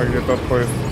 А где тот поезд?